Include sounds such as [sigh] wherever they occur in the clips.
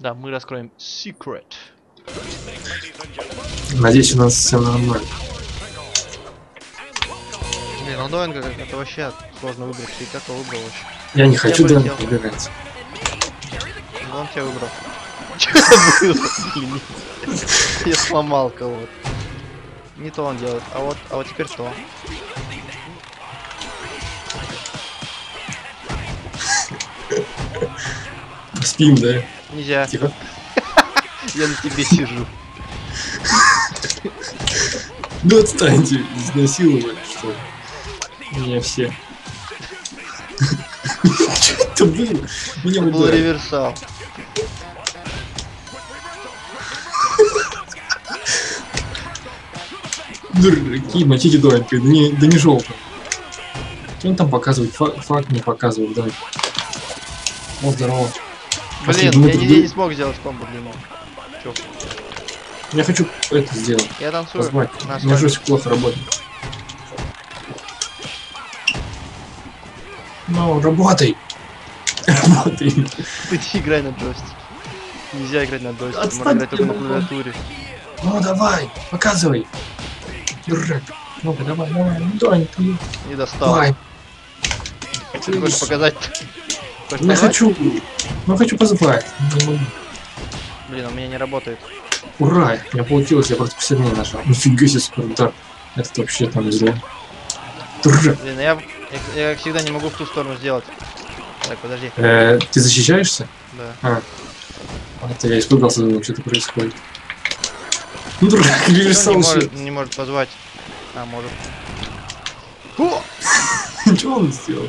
Да, мы раскроем секрет. Надеюсь, у нас все нормально. Блин, ну Доинга как это вообще сложно выбрать. Ты как его выбрал вообще? Я не хочу. Дэн выбирать. Ну, он тебя выбрал. Что это было? Блин, Я сломал кого-то. Не то он делает, а вот, а вот теперь то. Спим, да? Нельзя, Тихо. [laughs] я на тебе сижу. Ну отстаньте, изнасиловали, что ли? Меня все. [laughs] Что это было? Меня Это был реверсал. Дураки, мочите дуэлька, да не, да не желтым. Что он там показывает? Факт не показывает, давай. О, здорово. Блин, я не, я не смог сделать комбо длину. Чё? Я хочу это сделать. Я танцую. Позвать. Жесть плохо работает. Ну, работай. [laughs] Работай. Ты не играй на джойстике. Нельзя играть на джойстике, можно Отстань, играть только на клавиатуре. Ну, давай, показывай. Дурак. Ну-ка, давай, давай. Ну, давай, ты. Не достал. Давай. Ты хочешь показать? Хочешь Я хочу. Ну, хочу позвать. Могу. Блин, у меня не работает. Ура! У меня получилось, я просто посильнее нажал. Нифига себе, супер удар. Этот вообще там зло. Блин, я, я, я всегда не могу в ту сторону сделать. Так, подожди. Э, ты защищаешься? Да. А. Это я испугался, думал, что-то происходит. Ну, дурак, не может, не может позвать. А, может. О! [laughs] Что он сделал?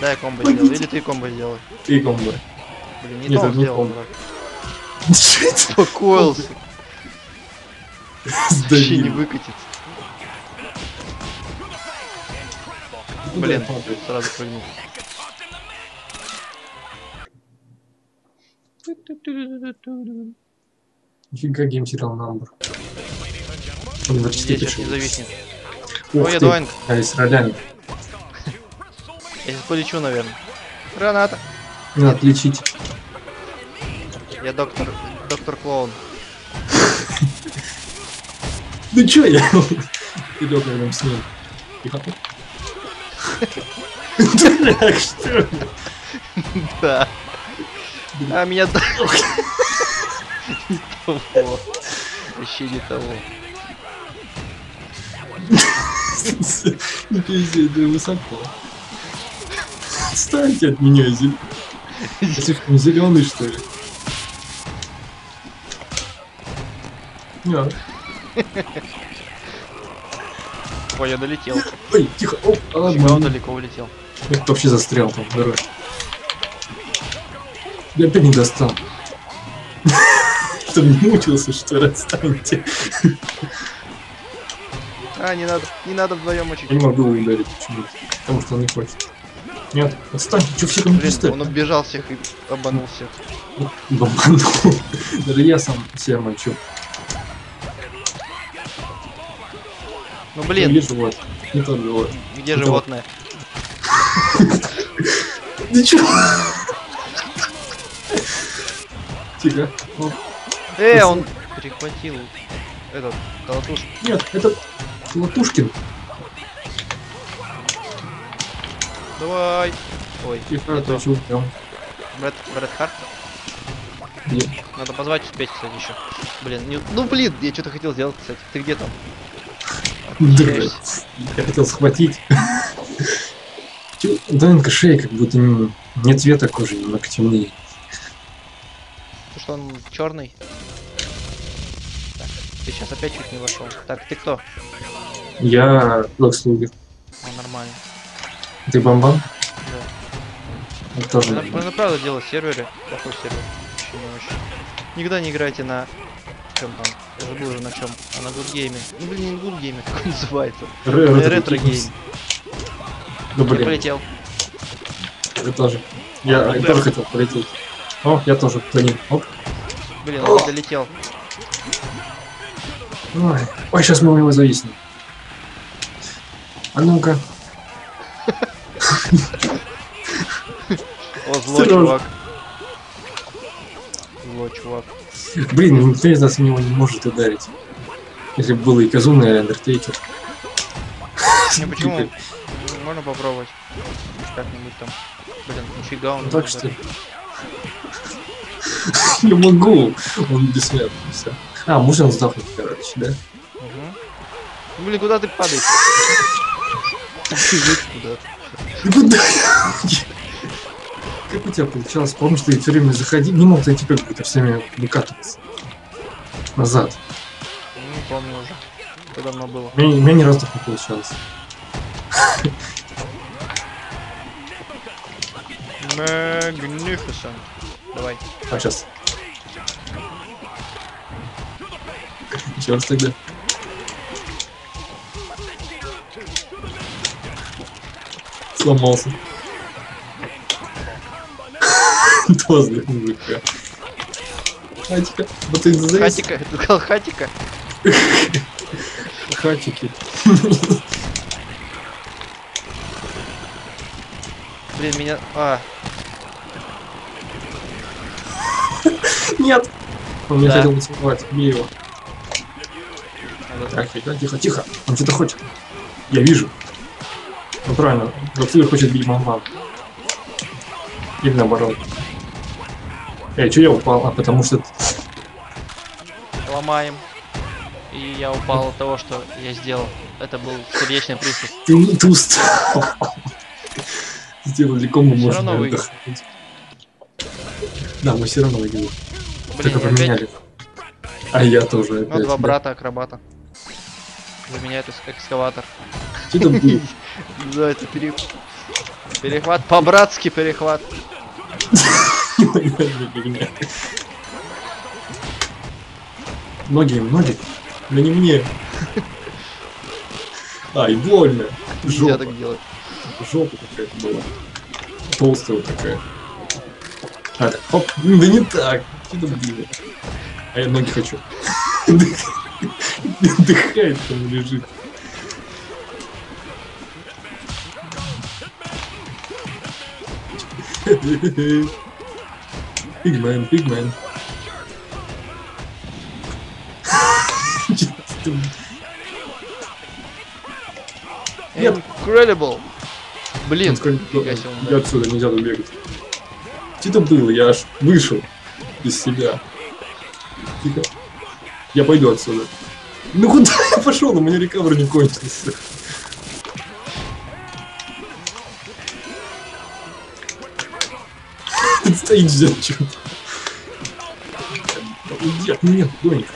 Да, я комбо сделал. Или ты комбо сделай. Ты комбо. Блин, не Нет, то сделал. комбо. Успокоился. Вообще не выкатится. Ну, Блин, сразу прыгнул. Нифига геймсериал номер. Университет Здесь сейчас не зависнет. Ой, я ты, Дуэнг. а с ролями. Я сейчас полечу, наверное. Граната. Не отличить. Я доктор, доктор клоун. [laughs] Ну чё я? [laughs] Ты лёг рядом с ним. Тихо. Дурак, что? Да. А меня... да- Не того. Вообще не того. Не пизди, да высоко. Отстаньте от меня, зел... Я слишком зеленый, что ли? Нет. Ой, я долетел. Ой, тихо. О, Фига, он далеко улетел. Я вообще застрял там, дорога. Я опять не достал. [laughs] Чтобы не мучился, что ли, отстаньте. А, не надо, не надо вдвоем очень. Не могу ударить почему-то. Потому что он не хочет. Нет, отстань, что все ко мне Блин, пристали? он оббежал всех и обманул всех. [laughs] Бомбанул. Даже я сам себя мочу. Ну блин, Где живот? Не тот живот. где это животное? [laughs] Чё? Тихо. Э, он перехватил этот колотуш. Нет, это Латушкин. Давай. Ой, Тихо, не то. Брэд, Брэд Харт. Надо позвать успеть, кстати, еще. Блин, не- ну блин, я что-то хотел сделать, кстати. Ты где там? Я хотел схватить. Данка шея как будто не, не цвета кожи, немного темнее. Потому что он черный. Так, ты сейчас опять чуть не вошел. Так, ты кто? Я Локслугер. Ты бомбан? Да. Я тоже. Мы на правда делать сервере. Плохой сервер. Вообще не очень. Никогда не играйте на чем там? Я забыл уже на чем. А на гудгейме. Ну блин, не гудгейме, как он называется. Ре- На ретро- ретро-гейм. Ну Я полетел. я тоже. Я да. тоже хотел полететь. О, я тоже по ним. Оп. Блин, он долетел. Ой, ой, сейчас мы у него зависнем. А ну-ка. О, злой чувак. Злой чувак. Блин, никто из нас в него не может ударить. Если бы был и Казуна, и Андертейкер. Не, почему? Можно попробовать. Как-нибудь там. Блин, нифига он. Ну так что? [laughs] Не могу. Он бессмертный, все. А, можно сдохнуть, короче, да? Мгм. Блин, куда ты падаешь? [laughs] Ты куда-то. Куда я? Как у тебя получалось? Помнишь, ты все время заходи, не мог зайти как будто все время выкатываться. Назад. Не помню уже. Это давно было. У меня, у меня ни разу так не получалось. Magnificent. Давай. А, сейчас. Раз тогда. Сломался. Поздно, мужика. Хатика, вот это за Хатика, ты сказал хатика? хатики. Блин, меня... А, Нет! Он меня хотел поцеловать, бей его. Так, тихо, тихо, тихо. Он что-то хочет. Я вижу. Ну правильно, Гацуя хочет бить маман. Или наоборот. Эй, что я упал? А потому что... ломаем. И я упал от того, что я сделал. Это был сердечный приступ. Ты, ты устал. Сделали кому можно равно отдохнуть. Да, мы все равно выиграли. Блин, Только поменяли. А я тоже Ну, опять. два да. брата акробата. За меня это экскаватор. Что там? Называется пере... Перехват. По-братски перехват. Ноги, ноги. Да не мне. Ай, больно. Жопа. так делать. Жопа какая-то была. Толстая вот такая. А, так, ну да не так. Что там было? А я ноги хочу. [laughs] Отдыхает там лежит. Пигмен, пигмен. Incredible. Блин, Я отсюда нельзя тут бегать. Что это было? Я аж вышел из себя. Тихо. Я пойду отсюда. Ну куда я пошел? У меня рекавер не кончился. Стоишь за что Уйди от меня, Доник.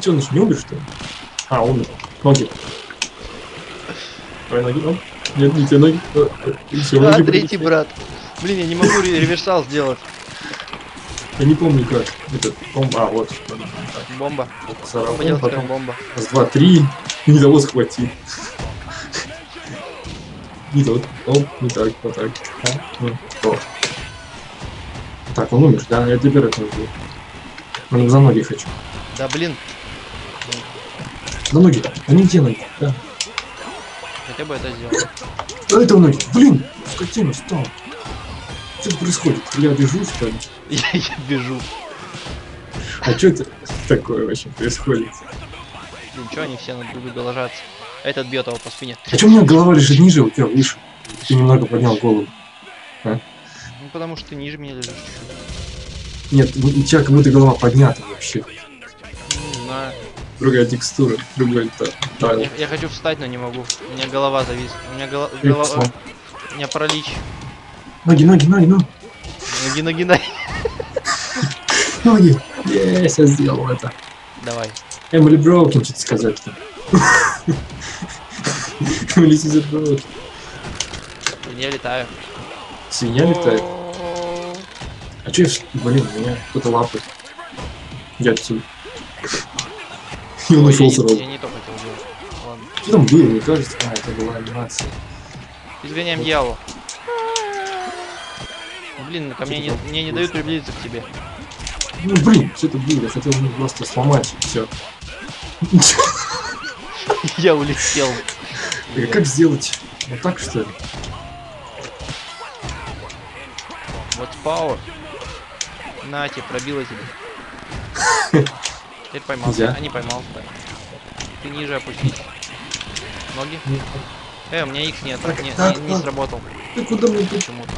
Че, он еще не умер, что ли? А, умер. Ноги. Давай ноги, оп. Нет, не те ноги. Еще А, ноги. третий брат. Блин, я не могу ре- реверсал сделать. Я не помню как. Этот, он- а, вот. Бомба. Бомба как потом бомба. раз, два, три. [laughs] Не того схватил. Не тот. Оп, не так, вот так. А, ну, то. Так, он умер, да? Я теперь это убил. Ну, за ноги хочу. Да блин, За ноги. А не те ноги. Да. хотя бы это сделал. Да это ноги. Блин, скотина, стал. Что происходит? Я бежу, что ли? [laughs] Я, я бежу. А что это такое вообще происходит? Блин, что они все на друг друга ложатся? Этот бьет его по спине. А что у меня голова лежит ниже, у тебя выше? Ты немного поднял голову. Ну потому что ты ниже меня лежишь. Нет, у тебя как будто голова поднята вообще. Не знаю. Другая текстура, другой та-. Я, я хочу встать, но не могу. У меня голова зависла. У меня голова... Слон. У меня паралич. Ноги, ноги, ноги, ноги. Ноги, ноги, [laughs] ноги. Ноги. Есть, я сделал это. Давай. Эмили Броукен, что-то сказать-то. Эмили Сизер Броукен. Я летаю. Свинья летает. А че Блин, меня кто-то лапает. Я отсюда. И он ушел сразу. я не то хотел делать. Что там было, мне кажется? А, это была анимация. Изгоняем дьявола. Блин, ко мне не, мне не дают приблизиться к тебе. Ну блин, что это было? Я хотел просто сломать все. Я улетел как сделать? Вот так что ли? Вот power. Нате, пробила тебя. [laughs] Теперь поймал. Нельзя. А не поймал. Ты ниже опустись. Ноги. Э, у меня X нет. Так, Не, так, не- не сработал. Ты куда мне? Почему-то.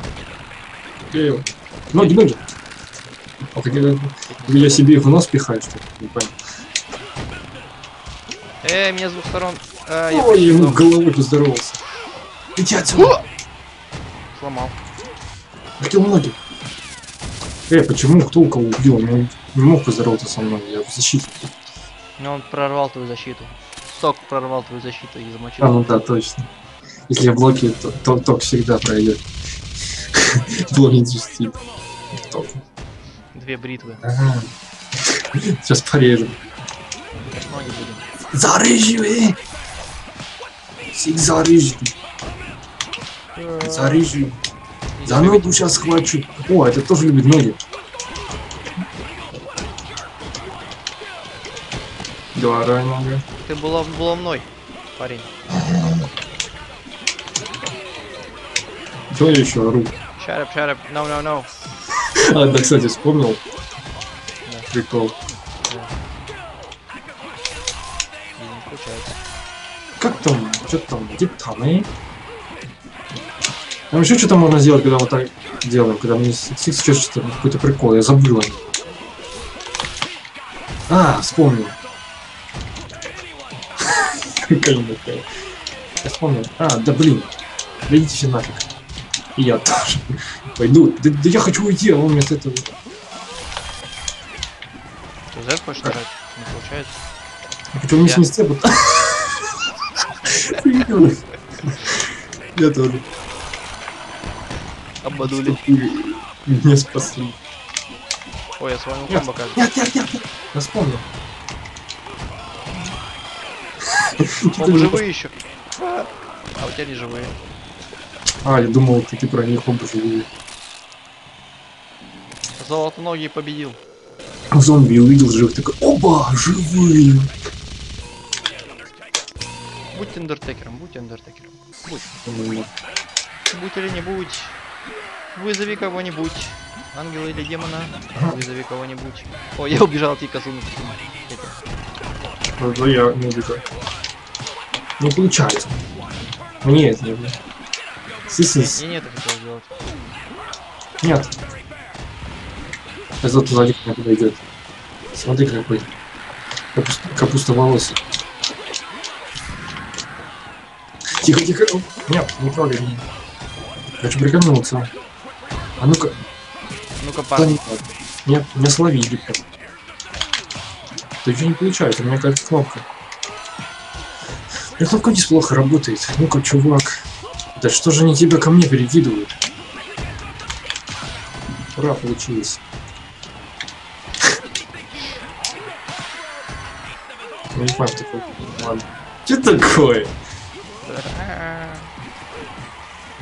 Я Ноги, ноги. А ты когда- я себе их в нос пихаю, что ли? Не понял. Э, меня с двух сторон. А, я Ой, ему головой поздоровался. Иди отсюда. Сломал. Где ноги? Э, почему? Кто у кого убил? Он не не мог поздороваться со мной, я в защите. Но он прорвал твою защиту. Сок прорвал твою защиту и замочил. А, ну да, точно. Если я блоки, то, то ток всегда пройдет. Блок не защитит. Ток. Две бритвы. Ага. Сейчас порежем. Ноги будем. Зарежи! Всех зарежи. Зарежи. За ногу сейчас схвачу. О, это тоже любит ноги. Давай, нога. Ты была, была мной, парень. Что я еще ору? Shut up, shut up. No, no, no. [laughs] А, да, кстати, вспомнил. Да. Прикол. Получается. Как там? Что там? Где там? Там еще что-то можно сделать, когда вот так делаем, когда мне Сикс что-то какой-то прикол, я забыл. А, вспомнил. [laughs] Я вспомнил. А, да блин. Да идите все нафиг. И я тоже. Пойду. Да, да я хочу уйти, а он вместо этого. Ты Z хочешь нажать? Не получается. Я. не сцепят? Прикольно. Я тоже. Обманули. Меня спасли. Ой, я с вами комбо кажется. нет, нет, нет, нет. Я вспомнил. О, мы живые еще. А у тебя не живые. А, я думал, ты, ты про них оба живые. Золотоногий победил. Зомби увидел живых, такой, оба, живые. Будь эндертекером, будь эндертекером. Будь. Будь или не будь. Вызови кого-нибудь. Ангела или демона. Вызови кого-нибудь. Ой, я убежал от Кикасуны. Ну, я не убегаю. Не получается. Мне это не было. Сисис. Не, нет, это хотел сделать. Нет. Зато сзади к мне подойдет. Смотри какой. Капуста, капуста волос. Тихо, тихо. Нет, не трогай меня. Хочу прикольнуться. А ну-ка. Ну-ка, Да парень. нет, меня словили прям. Да ничего не получается, у меня какая-то кнопка. Меня кнопка здесь плохо работает. Ну-ка, чувак. Да что же они тебя ко мне перекидывают? Ура, получилось. [laughs] Я не понимаю, такой. Ладно. Что такое?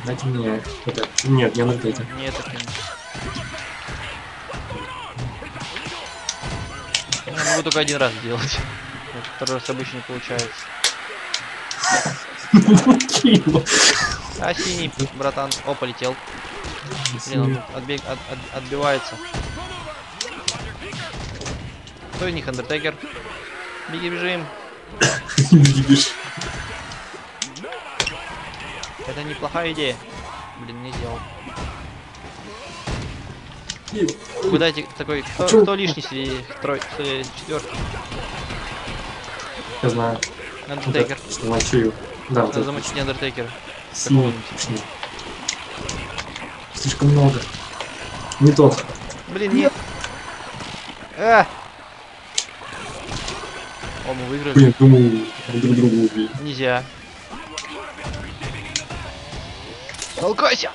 Дайте мне это. Нет, не надо это. Нет, это не. Я могу только один раз делать. Второй раз обычно не получается. А синий, братан. О, полетел. Блин, он отбег, от- от- отбивается. Кто из них Андертекер? Беги, бежим. [laughs] Не бежишь. Неплохая идея. Блин, не сделал. Вы дайте такой, кто, чё? кто лишний среди трой, четверки? Я знаю. Андертекер. Что мочу его. Да, Надо замочить Андертекера. Синий. точнее. Слишком много. Не тот. Блин, нет. А! О, мы выиграли. Блин, думал, мы друг друга убили. Нельзя. Толкайся!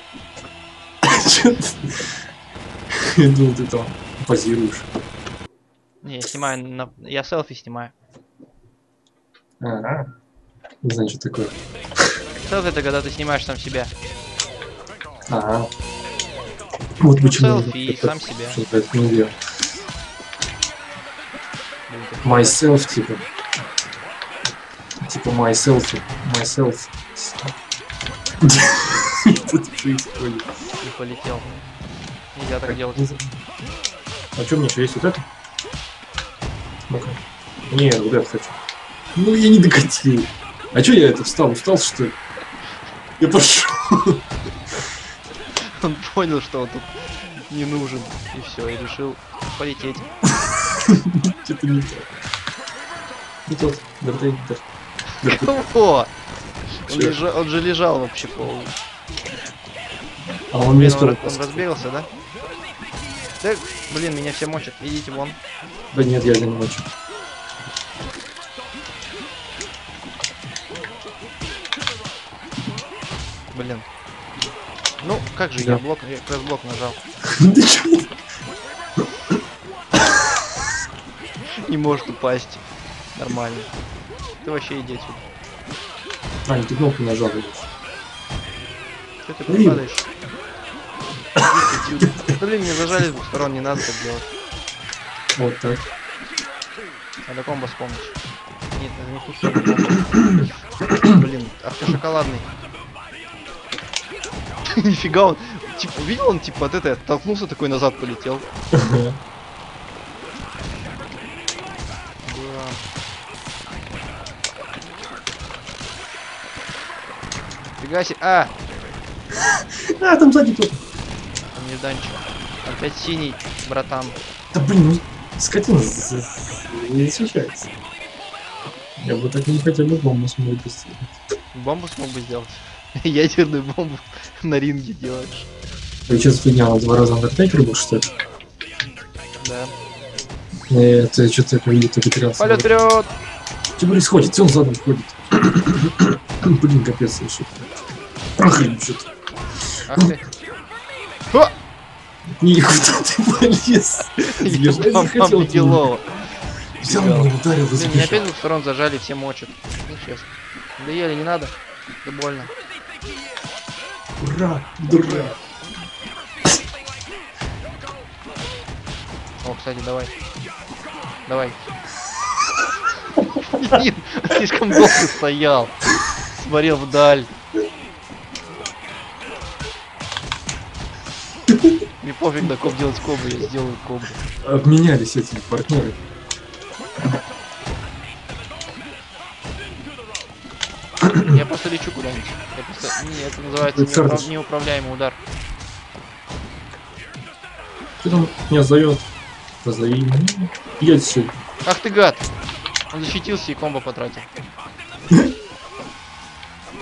Я думал, ты там позируешь. Не, я снимаю на... Я селфи снимаю. Ага. Не знаю, что такое. Селфи это когда ты снимаешь сам себя. Ага. Вот Ну, почему. селфи и это- сам себя. Что-то это не делал. Myself, типа. Типа myself. Myself. Тут происходит. И полетел. Нельзя так делать. А что, мне еще есть вот это? Ну-ка. Нет, вот это хочу. Ну, я не докатил. А что я это встал? Устал, что ли? Я пошел. Он понял, что он тут не нужен. И все, и решил полететь. [laughs] Что-то не так. Не тот. Дартейдер. Кого? Он, же лежал вообще полу. А он не Блин, он, он разбегался, да? Да, блин, меня все мочат. Идите вон. Да нет, я не мочу. Блин. Ну, как же Да. я блок, я кросс-блок нажал. [laughs] Да чё? Не может упасть. Нормально. Ты вообще иди отсюда. А, не ты кнопку нажал. ты Блин. падаешь? Да блин, меня зажали сторон, не надо так делать. Вот так. Надо комбо вспомнить. Нет, это не. Блин, ах ты шоколадный. [laughs] Нифига он, типа, видел он, типа, от этой оттолкнулся, такой назад полетел. [laughs] Фига себе. А, А, там сзади кто-то. Там нежданчик. Опять синий, братан. Да блин, ну, скотина не защищается. Я бы так не хотел бы бомбу смог достигнуть. Бомбу смог бы сделать. [laughs] Ядерную бомбу [laughs] на ринге делаешь. Ты сейчас фигня, два раза Undertaker был, что ли? Да. Нет, ты что-то как будто потерялся. Полет вперед! Что происходит? Он задом ходит. [coughs] Блин, капец, вообще. Охрен, что-то. Ах ты. Никуда ты полез. Сбежать Ебам, захотел мам, дело. Взял меня, ударил и меня опять сбежал. двух сторон зажали, все мочат. Ну честно. Да ели, не надо. Да больно. Ура, дурак. О, кстати, давай. Давай. [laughs] Слишком долго стоял. Смотрел вдаль. Пофиг на ком делать кобру, я сделаю кобру. Обменялись эти партнеры. Я просто лечу куда-нибудь. Я просто... Не, это называется неуправ- неуправляемый удар. Кто там меня зовет? Позови. Я отсюда. Ах ты гад! Он защитился и комбо потратил.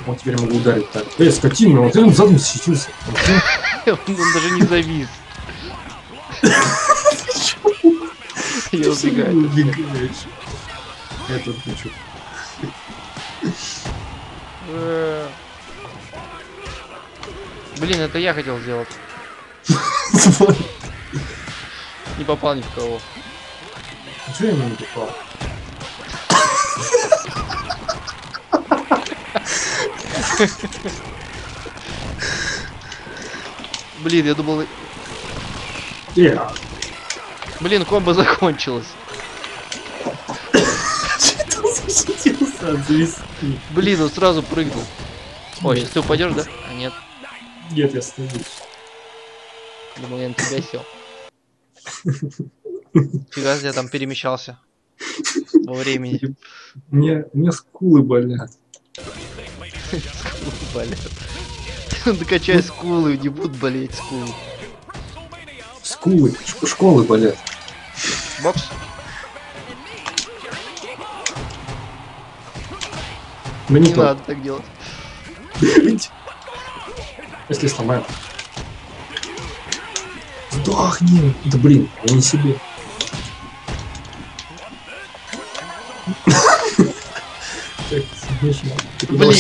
Вот теперь могу ударить так. Эй, скотина, вот он задом защитился. [laughs] Он даже не завис. Я убегаю. убегаешь. Этот чё? Э. Блин, это я хотел сделать. Не попал ни в кого. Чё я ему не попал? Блин, я думал... Э, Блин, комбо закончилось. Блин, он сразу прыгнул. Ой, сейчас ты упадешь, да? А нет. Нет, я стою. Думал, я на тебя сел. Фига я там перемещался. Во времени. Мне, мне скулы болят. Скулы болят. [laughs] Докачай скулы, не будут болеть скулы. Скулы, школы болят. Бокс? Да не Не надо так делать. Если сломаем. Сдохни! Да блин, я не себе. Блин,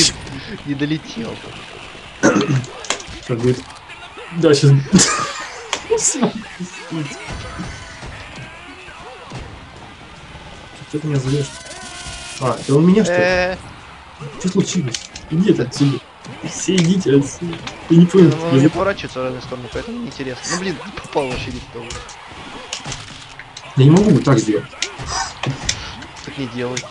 не долетел. Как будет? Да, сейчас. Что ты меня зовешь? А, ты у меня что ли? Э, Что случилось? Иди отсюда. Все идите отсюда. Я не Он понял. он не поворачивается в разные стороны, поэтому неинтересно. Ну блин, [laughs] попал вообще не в того. Я не могу вот так сделать. Так не делай.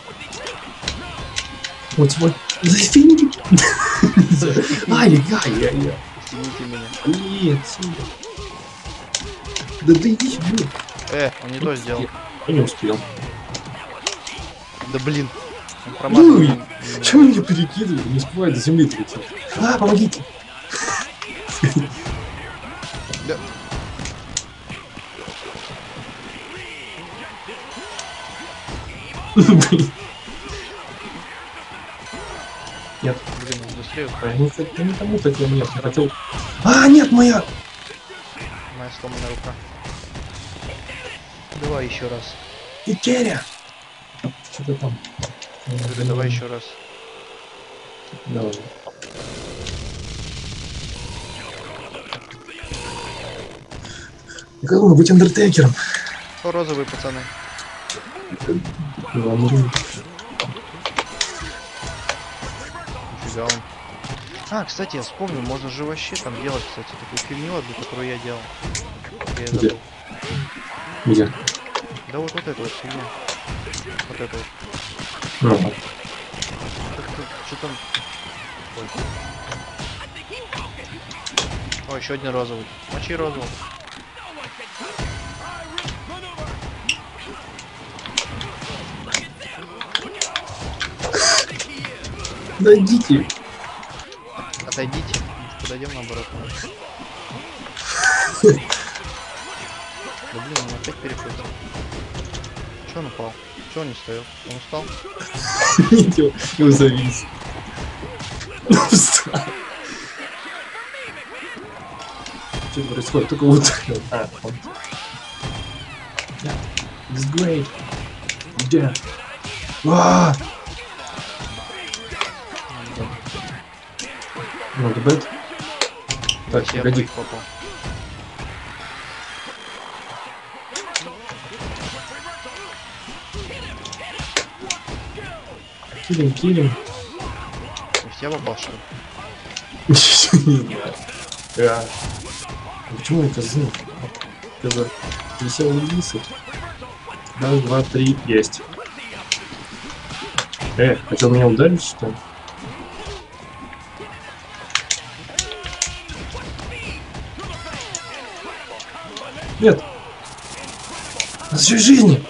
Вот вот. Зафигни. [laughs] Ай-яй-яй-яй. Извините меня. Нет, отсюда. Да ты иди сюда. Э, он не то сделал. Я не успел. Да блин. М, Чем меня перекидывали? Не успевает до земли лететь. А, помогите. Да. Блин. Нет, Блин, он быстрее. а, не, х- не тому хотел, нет, я хотел... А, нет! Моя Давай еще раз. Икеря! Что-то там. Говорю, давай еще раз. Давай. Хотел быть андертекером. О, розовые пацаны. Нифига он. А, кстати, я вспомнил, можно же вообще там делать, кстати, такую фигню одну, которую я делал. Я Где? забыл. Где? Да вот, вот эту вот фигню. Вот эту вот. Ну, Как-то, что там? Ой. О, еще один розовый. Мочи розовый. дойдите. Отойдите. Подойдем наоборот. [laughs] Он опять переходит. Че он упал? Че он не стоял? Он устал? Видите, его завис. Ну, встал. Что происходит? Только вот. А, он. Yeah, It's great. Где? А! Not bad. Так, погоди. попал. Килим, килим. Тебя попал что ли? Не знаю. [laughs] Почему я козы? Коза. Веселые лисы. Раз, два, три, есть. Э, хотел меня ударить, что ли? Нет. На всей жизни.